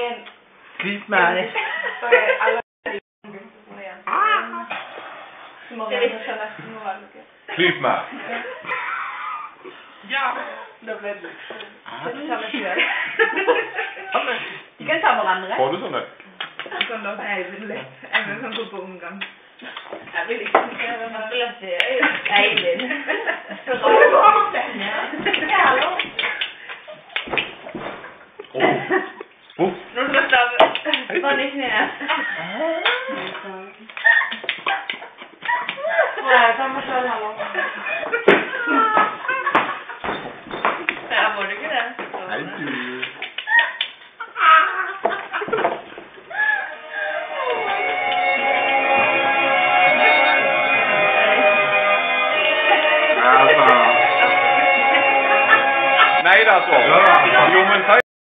En. Kryp med dig. För alla Så många Ska vi- som känner några mycket. Kryp med. Ja. Då blev det Ah. Vi kan ta varandra. Har du sån där? Sån de är ju lätt. Även som går på Ungarn. Jag vill liksom inte göra något lösning. Eivind. Oh. Oh. War nicht mehr. Voilà, estamos a la boca. Está por qué Ay, tío. Nej då, så. Jo, men